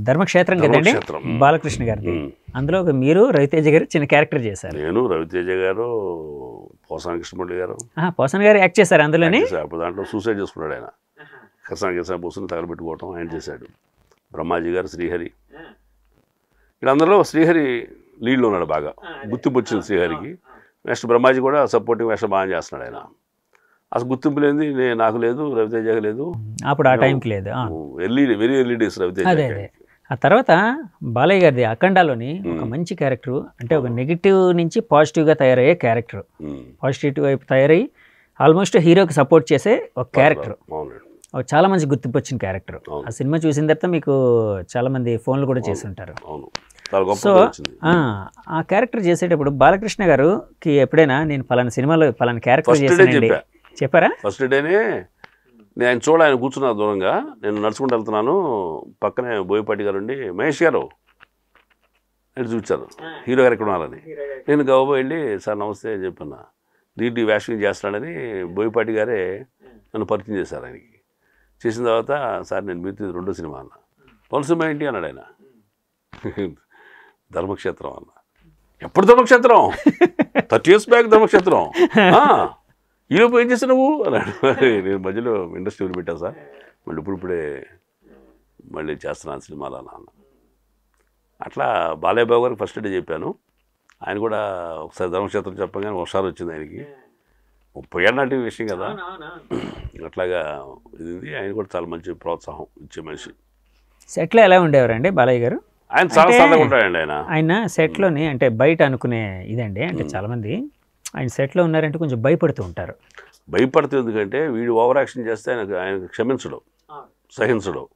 ధర్మక్షేత్రం. కదండి. బాలకృష్ణ గారిది. అందులో ఒక మీరు రవితేజ గారు చిన్న క్యారెక్టర్ చేశారు. నేను రవితేజ గారు పోసాని కృష్ణమూర్తి గారు. ఆ, పోసన్ గారు యాక్ట్ చేశారు అందులోని. అప్పుడు దాంట్లో సూసైడ్ చేసుకున్నాడు ఆయన. కసాన్ కిసాన్ పూసుని తగలబెట్టుకోవటం ఆయన చేశాడు. బ్రహ్మాజీ గారు శ్రీహరి. వీళ్ళందరిలో శ్రీహరి లీడ్లో ఉన్నాడు బాగా. గుర్తింపు వచ్చింది శ్రీహరికి. నెక్స్ట్ బ్రహ్మాజీ కూడా సపోర్టింగ్ వేషం బాగా చేస్తున్నాడు ఆయన. అసలు గుర్తింపు లేనిది నే- నాకు లేదు రవితేజకి లేదు. అప్పుడు ఆ టైంకి లేదు. ఆ. Early very early days Ravi Teja ఆ తర్వాత బాలయ్య గారిది అఖండాలోని ఒక మంచి క్యారెక్టర్ అంటే ఒక నెగిటివ్ నుంచి పాజిటివ్గా తయారయ్యే క్యారెక్టర్. పాజిటివ్ వైపు తయారై ఆల్మోస్ట్ హీరోకి సపోర్ట్ చేసే ఒక క్యారెక్టర్. చాలా మంచి గుర్తింపు వచ్చిన క్యారెక్టర్. ఆ సినిమా చూసిన తర్వాత మీకు చాలా మంది ఫోన్లు కూడా చేసి ఉంటారు సో ఆ, క్యారెక్టర్ చేసేటప్పుడు బాలకృష్ణ గారుకి ఎప్పుడైనా నేను పలానా సినిమాలో పలానా క్యారెక్టర్ ఫస్ట్ డే చేశానండి చెప్పా. చెప్పారా? ఫస్ట్ డేనే నేను ఆయన చూడ ఆయన కూర్చున్నా దూరంగా. నేను నడుచుకుంటూ వెళ్తున్నాను. పక్కనే బోయపాటి గారు ఉండి మహేష్ గారు అని చూపించారు? హీరో గారు ఎక్కడ ఉన్నారని. నేను గౌబా వెళ్ళి సార్ నమస్తే అని చెప్పన్నా. డీటీ వ్యాషింగ్ చేస్తున్నాడని బోయపాటి గారే నన్ను పరిచయం చేశారు ఆయనకి. చేసిన తర్వాత సార్ నేను మీతో ఇది రెండో సినిమా అన్న. పలు సినిమా ఏంటి అన్నాడు ఆయన. ధర్మక్షేత్రం అన్న. ఎప్పుడు Dharmakshetram? Thirty years back Dharmakshetram. ఈలోపు ఏం చేస్తావు నువ్వు అన్నాడు నేను మధ్యలో ఇండస్ట్రీ వదిలిపెట్టా సార్. మళ్ళీ ఇప్పుడు ఇప్పుడే మళ్ళీ చేస్తున్నాను సినిమాలు అన్న అన్న. అట్లా బాలయ్య బాబు గారికి ఫస్ట్ డే చెప్పాను. ఆయన కూడా ఒకసారి ధర్మక్షేత్రం చెప్పగానే ఒకసారి వచ్చింది ఆయనకి. ముప్పై ఏళ్ళ నాటి విషయం కదా. అట్లాగా ఇది. ఆయన కూడా చాలా మంచి ప్రోత్సాహం ఇచ్చే మనిషి. సెట్లో ఎలా ఉండేవారండి బాలయ్య గారు? ఆయన చాలా సరదాగా ఉంటాడండి ఆయన. ఆయన సెట్లోని అంటే బయట అనుకునే ఇదండి. అంటే చాలామంది ఆయన సెట్లో ఉన్నారంటే కొంచెం భయపడుతూ ఉంటారు. భయపడుతుంది ఎందుకంటే వీడు ఓవర్ యాక్షన్ చేస్తే ఆయన ఆయన క్షమించడం. సహించడం.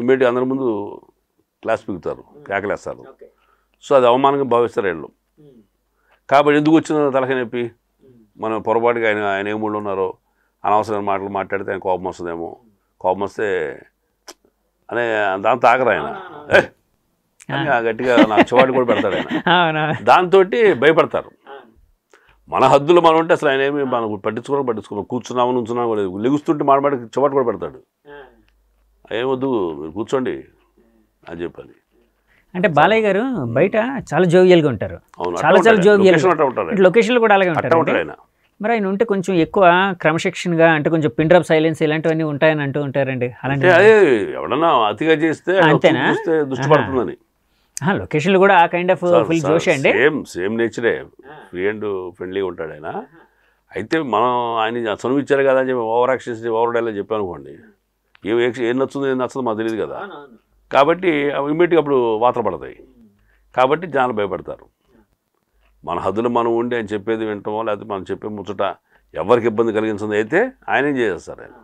ఇమ్మీడియట్ అందరి ముందు క్లాస్ పిగుతారు కేకలేస్తారు. సో అది అవమానంగా భావిస్తారు వీళ్ళు. కాబట్టి ఎందుకు వచ్చిన తలక నొప్పి? మనం పొరపాటుగా ఆయన ఆయన ఏ మూడు ఉన్నారో అనవసరమైన మాటలు మాట్లాడితే ఆయన కోపం వస్తుందేమో? కోపం వస్తే అనే దాంతో ఆగరు ఆయన. గట్టిగా నా చెవాటి కూడా పెడతాడు ఆయన. అవునా? దాంతో భయపడతారు. మన హద్దులు మనం ఉంటే అసలు ఆయన ఏమి మనం పట్టించుకోవడం పట్టించుకోవడం కూర్చున్నాము నుంచున్నాము కూడా లేదు. లెగుస్తుంటే మాడమాడి చెవాటు కూడా పెడతాడు. ఏమొద్దు మీరు కూర్చోండి అని చెప్పాలి. అంటే బాలయ్య గారు బయట చాలా జోవియల్గా ఉంటారు. అవును చాలా చాలా. Jovial location. లొకేషన్లు కూడా అలాగే ఉంటారు ఆయన. మరి ఆయన ఉంటే కొంచెం ఎక్కువ క్రమశిక్షణగా అంటే కొంచెం పిన్ డ్రాప్ సైలెన్స్ ఇలాంటివన్నీ ఉంటాయని అంటూ ఉంటారండి. అలాంటి అదే ఎవడన్నా అతిగా చేస్తే అంతేనా? చూస్తే దృష్టి పడుతుందని. లొకేషన్లు కూడా ఆ కైండ్ ఆఫ్ ఫుల్ జోష్ అండి? సేమ్ సేమ్ నేచరే. ఫ్రీ అండ్ ఫ్రెండ్లీగా ఉంటాడు ఆయన. అయితే మనం ఆయన చనువు ఇచ్చారు కదా అని చెప్పి ఓవర్ యాక్షన్ ఓవర్ డైలాగ్ చెప్పాను అనుకోండి. ఏం ఏం నచ్చుతుందో ఏం నచ్చుతుందో మాకు తెలియదు కదా. కాబట్టి ఇమ్మీడియట్గా అప్పుడు వాతలు పడతాయి. కాబట్టి జనాలు భయపడతారు. మన హద్దులు మనం ఉండి ఆయన చెప్పేది వింటామో లేకపోతే మనం చెప్పే ముచ్చట ఎవరికి ఇబ్బంది కలిగించింది అయితే ఆయనేం చేసేస్తారు ఆయన?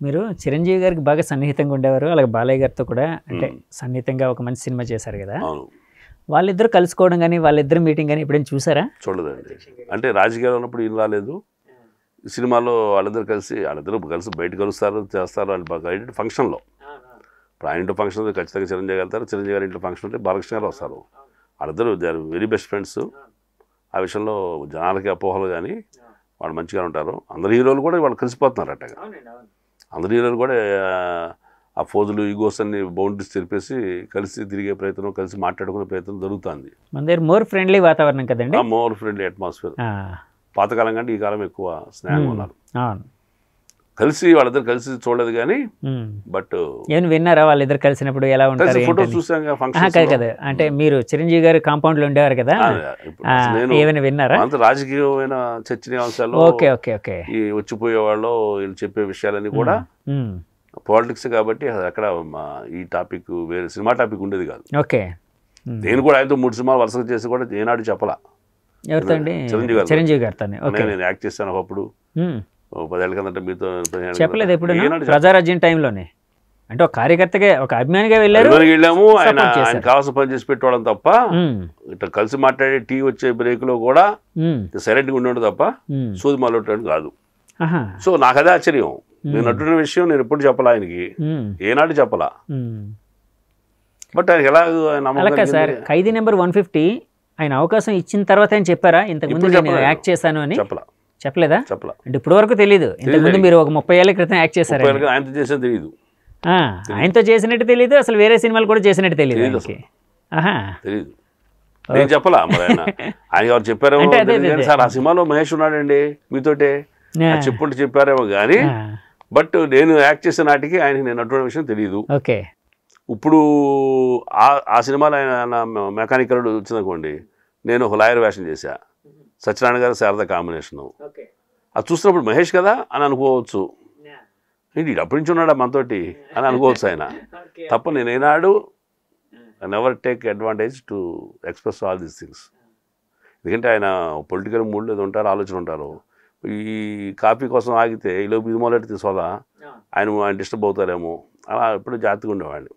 మీరు చిరంజీవి గారికి బాగా సన్నిహితంగా ఉండేవారు అలాగే బాలయ్య గారితో కూడా అంటే సన్నిహితంగా ఒక మంచి సినిమా చేశారు కదా. వాళ్ళిద్దరు కలుసుకోవడం కానీ వాళ్ళిద్దరు మీటింగ్ కానీ ఎప్పుడైనా చూసారా? చూడలేదండి. అంటే రాజకీయాలు ఉన్నప్పుడు ఈయన రాలేదు ఈ సినిమాలో వాళ్ళిద్దరు కలిసి వాళ్ళిద్దరు కలిసి బయట కలుస్తారు చేస్తారు అని బాగా ఏంటంటే ఫంక్షన్లో. ఇప్పుడు ఆయన ఇంట్లో ఫంక్షన్ ఖచ్చితంగా చిరంజీవి వెళ్తారు. చిరంజీవి గారి ఇంట్లో ఫంక్షన్ ఉంటే బాలకృష్ణ గారు వస్తారు. వాళ్ళిద్దరు they are very best friends. ఆ విషయంలో జనాలకి అపోహలు కానీ వాళ్ళు మంచిగా ఉంటారు. అందరు హీరోలు కూడా వాళ్ళు కలిసిపోతున్నారు అట్టగా అందరు హీరోలు కూడా ఆ, ఫోజులు ఈగోస్ అన్ని బౌండరీస్ తెరిపేసి కలిసి తిరిగే ప్రయత్నం కలిసి మాట్లాడుకునే ప్రయత్నం జరుగుతుంది. మన దగ్గర మోర్ ఫ్రెండ్లీ వాతావరణం కదండి? More friendly atmosphere. పాతకాలం కంటే ఈ కాలం ఎక్కువ స్నేహంగా ఉన్నారు. కలిసి వాళ్ళిద్దరు కలిసి చూడలేదు కానీ. బట్ ఏమైనా విన్నారా వాళ్ళిద్దరు కలిసినప్పుడు ఎలా ఉంటారు ఫోటోస్ ఏంటని? చూసాం ఫంక్షన్ కాదు అంటే మీరు చిరంజీవి గారు కాంపౌండ్లో ఉండేవారు కదా? నేను ఏమైనా విన్నారా? అంత రాజకీయమైన చర్చనీయాంశాలు ఓకే ఓకే ఓకే. ఈ వచ్చిపోయే వాళ్ళు వీళ్ళు చెప్పే విషయాలన్నీ కూడా పాలిటిక్స్ కాబట్టి అక్కడ ఈ టాపిక్ వేరే సినిమా టాపిక్ ఉండేది కాదు. ఓకే. నేను కూడా ఆయనతో మూడు సినిమాలు వరుసగా చేసి కూడా ఏనాడు చెప్పలా. చిరంజీవి గారితో. చిరంజీవి ఓకే. నేను యాక్ట్ చేస్తాను ఒకప్పుడు. ఉమ్. ఓ పదేళ్ళ కిందట మీతో చెప్పలేదు. ఎప్పుడు. ప్రజారాజ్యం టైంలోనే అంటే ఒక కార్యకర్తగా ఒక అభిమానిగా వెళ్ళారు వెళ్ళాము ఆయన. ఆయన కావాల్సిన పని చేసి పెట్టడం తప్ప ఇట్లా కలిసి మాట్లాడే టీ వచ్చే బ్రేక్లో కూడా ఉమ్, సైలెంట్గా ఉండడు తప్ప. సూది మొదలెట్టాడు కాదు సో నాకు అదే ఆశ్చర్యం నేను నటున్న విషయం నేను ఎప్పుడు చెప్పలా ఆయనకి ఏనాడు చెప్పలా. బట్ ఆయనకి ఎలా ఆయన నమ్మకం sir? Khaidi number one fifty ఆయన అవకాశం ఇచ్చిన తర్వాత ఆయన చెప్పారా ఇంతకుముందు నేను. యాక్ట్ చేశాను అని చెప్పలా చెప్పలేదా? చెప్పలా. అంటే ఇప్పటి వరకు తెలియదు ఇంతకుముందు మీరు ఒక ముప్పై ఏళ్ళ క్రితం యాక్ట్ చేశారు ఆయనతో చేసేది తెలియదు ఆయనతో చేసినట్టు తెలియదు అసలు వేరే సినిమాలు కూడా చేసినట్టు తెలియదు తెలియదు నేను చెప్పలా మరి ఆయన. ఆయన ఎవరు చెప్పారేమో. సార్ ఆ సినిమాలో మహేష్ ఉన్నాడండి మీతోటే. చెప్పుంటే చెప్పారేమో కానీ బట్ నేను యాక్ట్ చేసే నాటికి ఆయనకి నేను అటువంటి విషయం తెలియదు ఓకే. ఇప్పుడు ఆ ఆ సినిమాలో ఆయన మెకానికల్ వచ్చిందనుకోండి నేను ఒక లాయర్ వేషం చేశా. సత్యనారాయణ గారు శారద కాంబినేషను. అది చూసినప్పుడు మహేష్ కదా అని అనుకోవచ్చు. ఈడు అప్పటి నుంచి ఉన్నాడా మనతోటి అని అనుకోవచ్చు ఆయన. తప్ప నేను ఏనాడు I never take advantage to express all these things ఎందుకంటే ఆయన పొలిటికల్ మూడ్లో ఏదో ఉంటారు ఆలోచన ఉంటారు. ఈ కాఫీ కోసం ఆగితే ఈలోపు ఇది మొదలెట్టి తీసుకోదా ఆయన ఆయన డిస్టర్బ్ అవుతారేమో. అలా ఎప్పుడు జాగ్రత్తగా ఉండేవాడిని